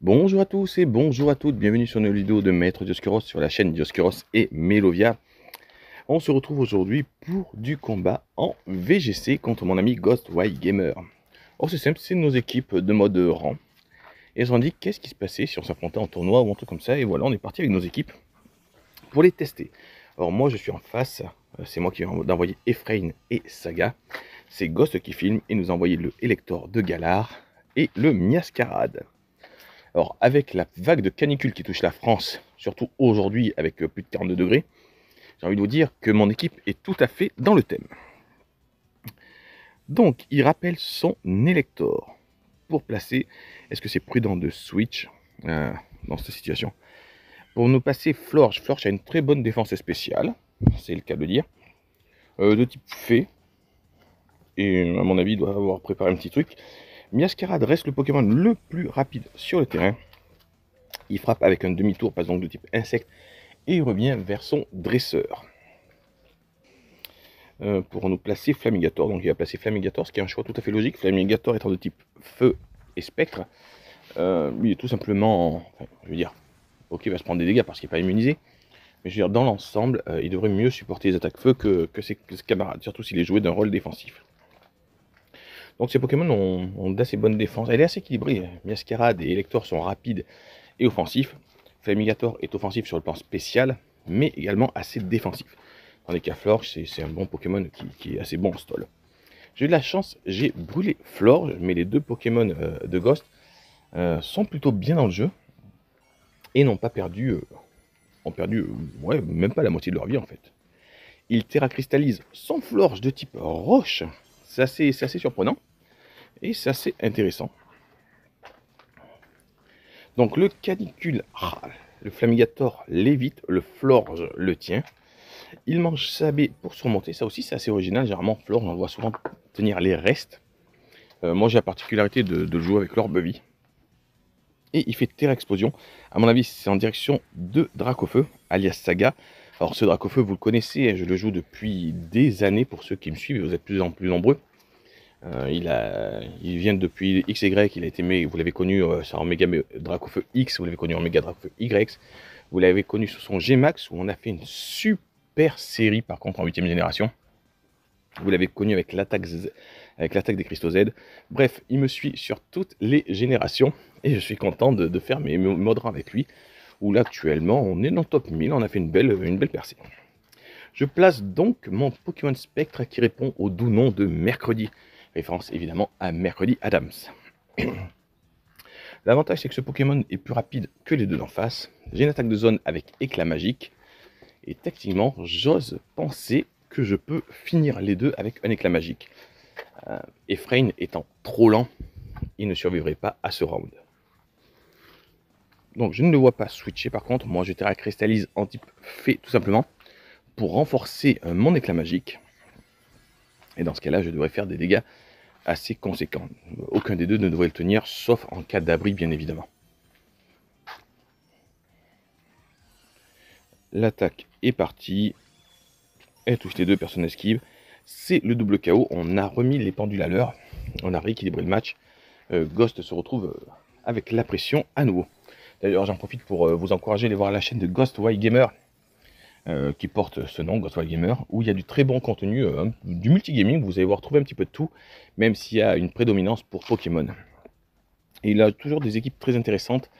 Bonjour à tous et bonjour à toutes, bienvenue sur une vidéo de Maître Dioscuros sur la chaîne Dioscuros et Melovia. On se retrouve aujourd'hui pour du combat en VGC contre mon ami Ghostwire Gamer. Or c'est simple, c'est nos équipes de mode rang. Et je dit qu'est-ce qui se passait si on s'affrontait en tournoi ou un truc comme ça? Et voilà, on est parti avec nos équipes pour les tester. Alors moi je suis en face, euh, c'est moi qui vais envoyer Ephraim et Saga. C'est Ghost qui filme et nous a envoyé le Elector de Galar et le Miascarade. Alors, avec la vague de canicule qui touche la France, surtout aujourd'hui avec euh, plus de 42 degrés, j'ai envie de vous dire que mon équipe est tout à fait dans le thème. Donc, il rappelle son Elector. Pour placer, est-ce que c'est prudent de switch euh, dans cette situation? Pour nous passer Florge, Florge a une très bonne défense spéciale, c'est le cas de dire, euh, de type fée, et à mon avis, il doit avoir préparé un petit truc. Miascarade reste le Pokémon le plus rapide sur le terrain. Il frappe avec un demi-tour, passe donc de type insecte, et il revient vers son dresseur. Euh, pour nous placer Flamigator, donc il va placer Flamigator, ce qui est un choix tout à fait logique. Flamigator étant de type feu et spectre, euh, lui est tout simplement, je veux dire, ok, il va se prendre des dégâts parce qu'il n'est pas immunisé, mais je veux dire, dans l'ensemble, euh, il devrait mieux supporter les attaques feu que ses camarades, surtout s'il est joué d'un rôle défensif. Donc ces Pokémon ont, d'assez bonnes défenses. Elle est assez équilibrée. Miascarade et Elector sont rapides et offensifs. Flamigator est offensif sur le plan spécial, mais également assez défensif. Tandis qu'à Florge, c'est un bon Pokémon qui, est assez bon en stall. J'ai eu de la chance, j'ai brûlé Florge, mais les deux Pokémon euh, de Ghost euh, sont plutôt bien dans le jeu et n'ont pas perdu, euh, ont perdu, ouais, même pas la moitié de leur vie en fait. Ils terracristallisent sans Florge de type roche, c'est assez, assez surprenant. Et c'est assez intéressant. Donc le canicule, le flamigator l'évite, le florge le tient. Il mange sa baie pour surmonter. Ça aussi c'est assez original. Généralement florge on voit souvent tenir les restes. Euh, moi j'ai la particularité de, jouer avec l'orbe vie. Et il fait terre explosion. À mon avis c'est en direction de Dracofeu, alias Saga. Alors ce Dracofeu vous le connaissez, je le joue depuis des années pour ceux qui me suivent, vous êtes plus en plus nombreux. Euh, il, vient depuis XY, il a été, vous l'avez connu euh, sur Omega Dracofeu X, vous l'avez connu en Omega Dracofeu Y, vous l'avez connu sur son G-Max, où on a fait une super série par contre en 8 génération. Vous l'avez connu avec l'attaque des Cristaux Z. Bref, il me suit sur toutes les générations et je suis content de, faire mes modes avec lui. Où là actuellement on est dans le top 1000, on a fait une belle, une belle percée. Je place donc mon Pokémon Spectre qui répond au doux nom de Mercredi. Référence évidemment à Mercredi Adams. L'avantage c'est que ce Pokémon est plus rapide que les deux d'en face. J'ai une attaque de zone avec éclat magique. Et techniquement, j'ose penser que je peux finir les deux avec un éclat magique. Euh, Ephraim étant trop lent, il ne survivrait pas à ce round. Donc je ne le vois pas switcher par contre. Moi je Terra cristallise en type fait tout simplement pour renforcer euh, mon éclat magique. Et dans ce cas-là, je devrais faire des dégâts assez conséquents. Aucun des deux ne devrait le tenir, sauf en cas d'abri, bien évidemment. L'attaque est partie. Elle touche les deux, personnes esquive. C'est le double KO. On a remis les pendules à l'heure. On a rééquilibré le match. Euh, Ghost se retrouve euh, avec la pression à nouveau. D'ailleurs, j'en profite pour euh, vous encourager à aller voir la chaîne de Ghost White Gamer euh, qui porte ce nom, Ghostwire Gamer, où il y a du très bon contenu, euh, du multigaming, vous allez voir trouver un petit peu de tout, même s'il y a une prédominance pour Pokémon. Et il a toujours des équipes très intéressantes,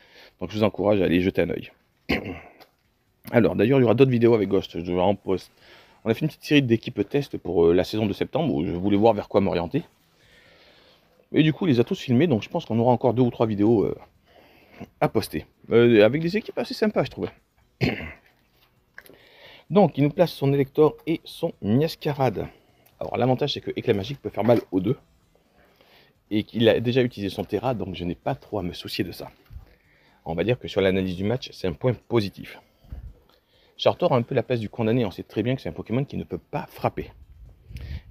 donc je vous encourage à aller jeter un oeil. Alors d'ailleurs, il y aura d'autres vidéos avec Ghost, je en poste. On a fait une petite série d'équipes test pour euh, la saison de septembre, où je voulais voir vers quoi m'orienter. Et du coup, il les a tous filmés, donc je pense qu'on aura encore deux ou trois vidéos à poster. avec des équipes assez sympas, je trouvais. Donc, il nous place son élector et son Miascarade. Alors, l'avantage, c'est que Éclat Magique peut faire mal aux deux. Et qu'il a déjà utilisé son Terra, donc je n'ai pas trop à me soucier de ça. On va dire que sur l'analyse du match, c'est un point positif. Chartor a un peu la place du condamné. On sait très bien que c'est un Pokémon qui ne peut pas frapper.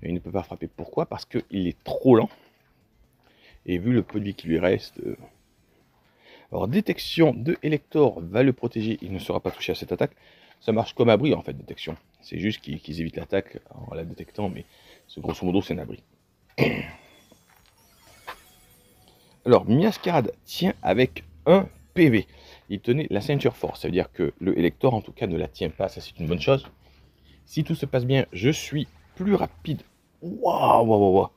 il ne peut pas frapper. Pourquoi? Parce qu'il est trop lent. Et vu le peu de vie qui lui reste... Euh, alors, détection de Elector va le protéger. Il ne sera pas touché à cette attaque ça marche comme abri en fait, détection. C'est juste qu'ils évitent l'attaque en la détectant, mais grosso modo c'est un abri. Alors, Miascarade tient avec un PV. Il tenait la ceinture force, ça veut dire que le Elector en tout cas ne la tient pas, ça c'est une bonne chose. Si tout se passe bien, je suis plus rapide. Waouh, waouh, waouh.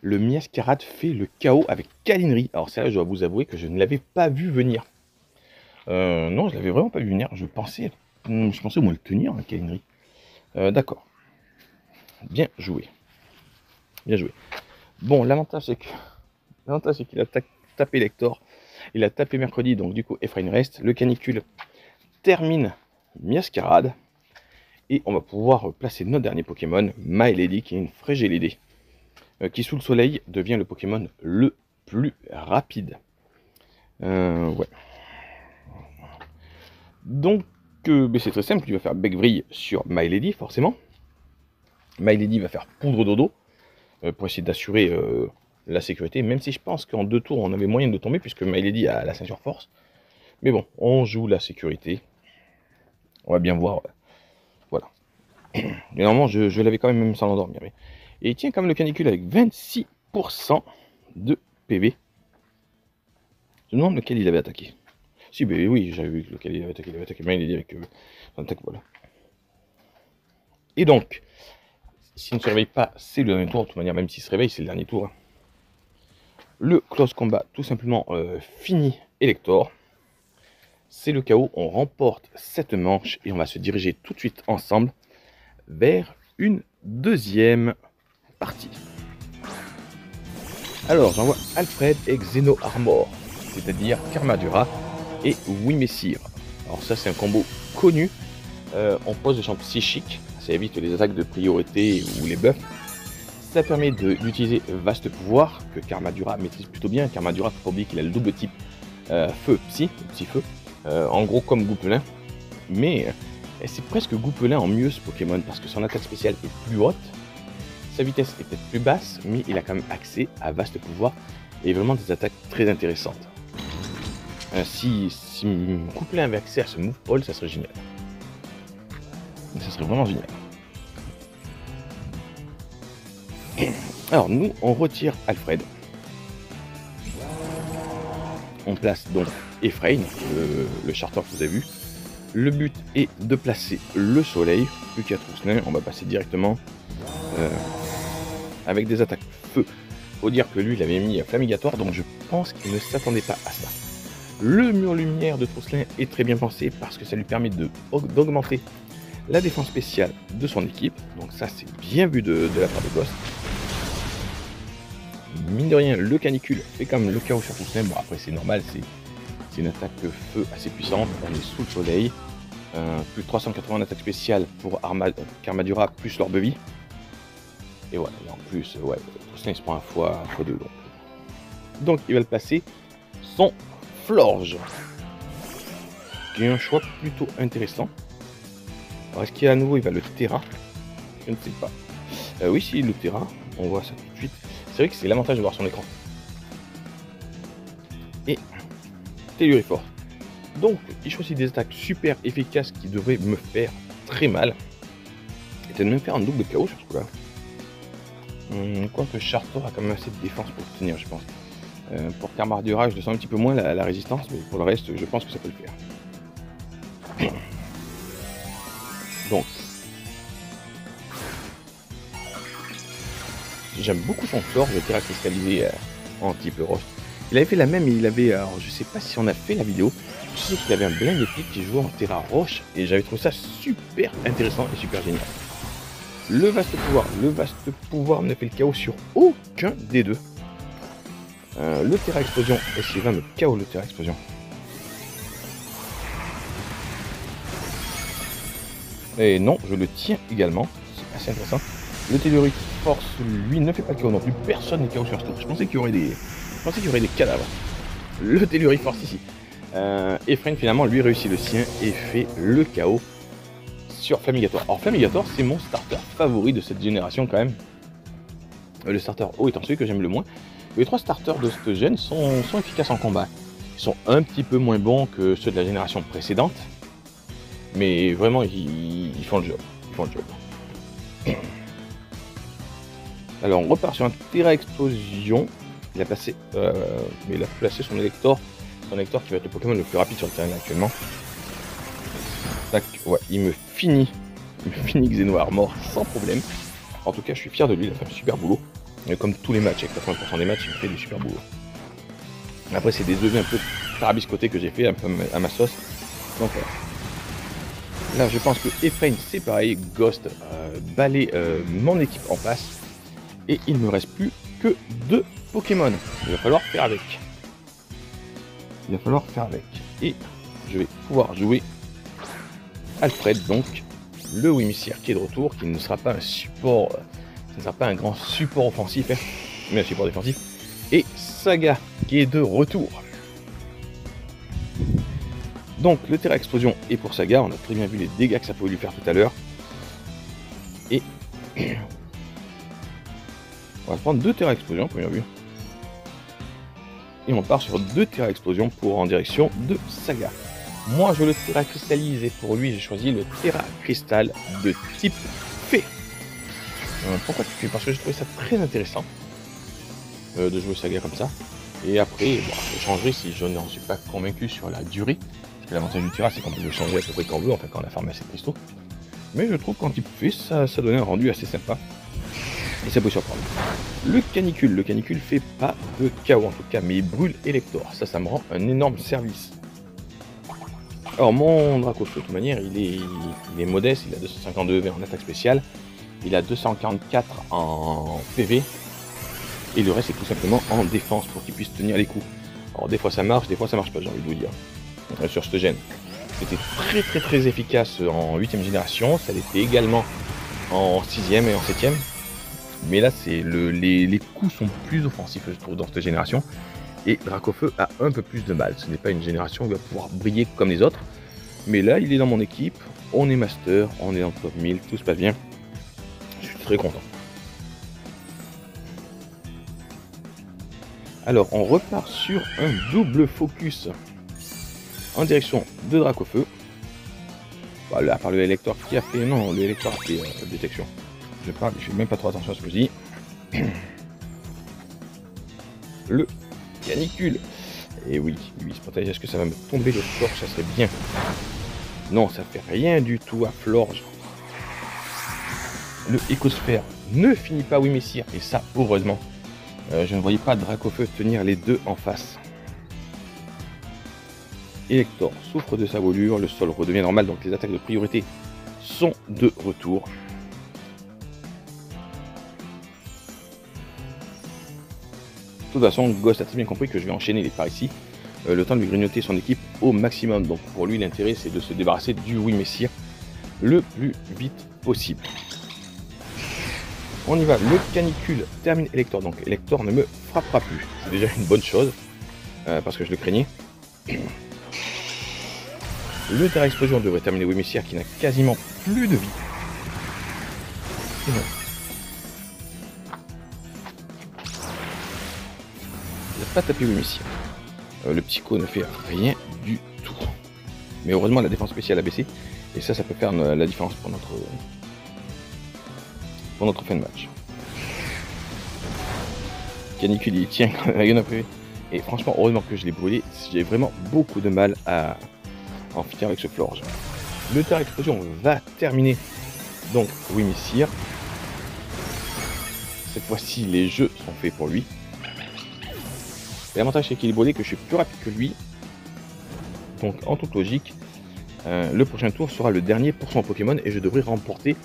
Le Miascarade fait le chaos avec Kalinerie. Alors ça, je dois vous avouer que je ne l'avais pas vu venir. Euh, non, je l'avais vraiment pas vu venir. Je pensais, je pensais au moins le tenir, hein, Kalinerie. Euh, d'accord. Bien joué. Bien joué. Bon, l'avantage c'est que l'avantage c'est qu'il a tapé Lector. Il a tapé mercredi, donc du coup Ephraim reste. Le canicule termine Miascarade. Et on va pouvoir placer notre dernier Pokémon, My qui est une Frégélidée, euh, qui sous le soleil devient le Pokémon le plus rapide. Euh, ouais. Donc, euh, ben, c'est très simple, tu vas faire Bec Vrille sur My forcément. My va faire poudre dodo, pour essayer d'assurer la sécurité, même si je pense qu'en deux tours, on avait moyen de tomber, puisque My a la ceinture force. Mais bon, on joue la sécurité. On va bien voir voilà. Et normalement, je, l'avais quand même même sans l'endormir. Et il tient comme le canicule avec 26% de PV. Je me demande lequel il avait attaqué. Si, ben oui, j'avais vu lequel il avait attaqué. Il avait attaqué bien, il est avec euh, voilà. Et donc, s'il ne se réveille pas, c'est le dernier tour. De toute manière, même s'il se réveille, c'est le dernier tour. Le close combat, tout simplement euh, fini Elector c'est le chaos. On remporte cette manche et on va se diriger tout de suite ensemble vers une deuxième partie. Alors, j'envoie Alfred et Xeno Armor, c'est-à-dire Karmadura et Wimessir. Alors ça, c'est un combo connu. Euh, on pose le champ psychique, ça évite les attaques de priorité ou les buffs. Ça permet d'utiliser Vaste Pouvoir, que Karmadura maîtrise plutôt bien. Karmadura, faut pas oublier qu'il a le double type euh, Feu Psy, Psy Feu. Euh, en gros comme Goupelin. Mais euh, c'est presque Goupelin en mieux ce Pokémon parce que son attaque spéciale est plus haute, sa vitesse est peut-être plus basse, mais il a quand même accès à vaste pouvoir et vraiment des attaques très intéressantes. Euh, si, si Goupelin avait accès à ce move ça serait génial. Ça serait vraiment génial. Alors nous, on retire Alfred. On place donc Ephraim, le, le charter que vous avez vu. Le but est de placer le soleil, plus qu'à Trousselin, on va passer directement euh, avec des attaques feu. Faut dire que lui, il avait mis Flamigatoire, donc je pense qu'il ne s'attendait pas à ça. Le mur lumière de Trousselin est très bien pensé parce que ça lui permet d'augmenter la défense spéciale de son équipe. Donc ça, c'est bien vu de, la part de Ghost. Mine de rien, le canicule fait comme le chaos sur Trousselin. Bon, après, c'est normal, c'est une attaque feu assez puissante. On est sous le soleil. Euh, plus de 380 d'attaque spéciale pour Karmadura plus l'orbe vie. Et voilà, en plus, ouais, ça il se prend un fois, fois deux. Donc. donc il va le placer son Florge. Qui est un choix plutôt intéressant. Alors est-ce qu'il y à nouveau, il va le Terra? Je ne sais pas. Euh, oui, si, le Terra. On voit ça tout de suite. C'est vrai que c'est l'avantage de voir son écran. Et Tellurifort. Donc, il choisit des attaques super efficaces qui devraient me faire très mal. Et de me faire un double chaos sur ce coup-là. Hum, Quoique Charter a quand même assez de défense pour tenir, je pense. Euh, pour Carmardura, je sens un petit peu moins la, résistance, mais pour le reste, je pense que ça peut le faire. Donc, j'aime beaucoup son sort, le terrain cristallisé euh, en type roche. Il avait fait la même, il avait, alors je sais pas si on a fait la vidéo, je sais qu'il avait un blind épique qui jouait en Terra Roche et j'avais trouvé ça super intéressant et super génial. Le vaste pouvoir, le vaste pouvoir ne fait le chaos sur aucun des deux. Euh, le Terra Explosion, qu'il va me chaos le Terra Explosion Et non, je le tiens également, c'est assez intéressant. Le Telluric Force, lui, ne fait pas chaos non plus, personne n'est chaos sur ce tour. Je pensais qu'il y aurait des, je pensais qu'il y aurait des cadavres. Le Telluric Force ici. Euh, Ephraim finalement lui réussit le sien et fait le chaos sur Flamigator. Alors Flamigator c'est mon starter favori de cette génération quand même. Euh, le starter haut étant celui que j'aime le moins. Les trois starters de cette gène sont, efficaces en combat. Ils sont un petit peu moins bons que ceux de la génération précédente. Mais vraiment ils, font le job. Ils font le job. Alors on repart sur un Terra Explosion il a placé, euh, mais il a placé son Elector Son Hector qui va être le Pokémon le plus rapide sur le terrain actuellement. Tac, ouais, il me finit. Il me finit Xeno Armor sans problème. En tout cas, je suis fier de lui, il a fait un super boulot. Et comme tous les matchs, avec 80% des matchs, il fait du super boulot. Après, c'est des EV un peu tarabiscotés que j'ai fait, à ma sauce. Donc voilà. Là, je pense que Efrain, c'est pareil. Ghost euh, balaye euh, mon équipe en face. Et il ne me reste plus que deux Pokémon. Il va falloir faire avec. Il va falloir faire avec. Et je vais pouvoir jouer Alfred, donc le Wimissier qui est de retour, qui ne sera pas un support, ce ne sera pas un grand support offensif, hein, mais un support défensif. Et Saga qui est de retour. Donc le Terra Explosion est pour Saga, on a très bien vu les dégâts que ça pouvait lui faire tout à l'heure. Et on va prendre deux Terra Explosion, première vue. Et on part sur deux Terra Explosion pour en direction de Saga. Moi je le Terra Cristallise et pour lui j'ai choisi le Terra Cristal de type. Euh, pourquoi tu fais Parce que j'ai trouvé ça très intéressant euh, de jouer Saga comme ça. Et après, je changerai si je n'en suis pas convaincu sur la durée. Parce que l'avantage du Terra c'est qu'on peut le changer à peu près quand on veut, enfin quand on a farmé assez de cristaux. Mais je trouve qu'en type Fée ça, ça donnait un rendu assez sympa. Et ça peut surprendre. Le canicule, le canicule fait pas de chaos en tout cas, mais il brûle Elector. Ça, ça me rend un énorme service. Alors mon Draco, de toute manière, il est, il est modeste, il a 252 V en attaque spéciale, il a 244 en PV, et le reste est tout simplement en défense pour qu'il puisse tenir les coups. Alors des fois ça marche, des fois ça marche pas, j'ai envie de vous dire, euh, sur ce gène. C'était très très très efficace en 8ème génération, ça l'était également en 6ème et en 7ème, mais là, c'est le, les, coups sont plus offensifs, je trouve, dans cette génération. Et Dracofeu a un peu plus de mal. Ce n'est pas une génération où il va pouvoir briller comme les autres. Mais là, il est dans mon équipe. On est master, on est en top 1000, tout se passe bien. Très content. Alors, on repart sur un double focus en direction de Dracofeu. Voilà, par le électeur qui a fait. Non, le électeur fait euh, détection je parle, je fais même pas trop attention à ce que je dis. Le canicule. Et oui, oui, spontané, est-ce que ça va me tomber le florge Ça serait bien. Non, ça fait rien du tout à Florge. Le écosphère ne finit pas oui messire, et ça, heureusement. Euh, je ne voyais pas Dracofeu tenir les deux en face. Elector souffre de sa volure, le sol redevient normal, donc les attaques de priorité sont de retour. De toute façon, Ghost a très bien compris que je vais enchaîner les par ici, euh, le temps de lui grignoter son équipe au maximum. Donc pour lui, l'intérêt, c'est de se débarrasser du oui messire le plus vite possible. On y va, le canicule termine Elector, donc Elector ne me frappera plus. C'est déjà une bonne chose, euh, parce que je le craignais. Le Terra Explosion devrait terminer Wimissier qui n'a quasiment plus de vie. pas taper Wimissier. Euh, le psycho ne fait rien du tout. Mais heureusement, la défense spéciale a baissé. Et ça, ça peut faire la différence pour notre, pour notre fin de match. Canicule, il tient rien Et franchement, heureusement que je l'ai brûlé. J'ai vraiment beaucoup de mal à en finir avec ce Florge. Le Terre Explosion va terminer. Donc, Wimissir. Cette fois-ci, les jeux sont faits pour lui. L'avantage c'est qu'il est bolé que je suis plus rapide que lui. Donc en toute logique, euh, le prochain tour sera le dernier pour son Pokémon et je devrais remporter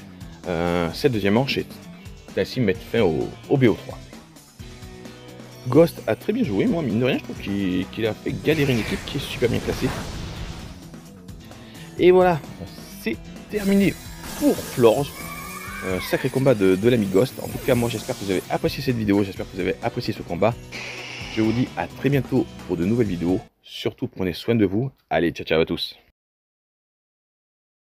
cette deuxième manche et ainsi mettre fin au, BO3. Ghost a très bien joué, moi mine de rien je trouve qu'il a fait galérer une équipe qui est super bien classée. Et voilà, c'est terminé pour Florge. Un sacré combat de, de l'ami Ghost. En tout cas, moi j'espère que vous avez apprécié cette vidéo, j'espère que vous avez apprécié ce combat. Je vous dis à très bientôt pour de nouvelles vidéos. Surtout prenez soin de vous. Allez, ciao ciao à tous.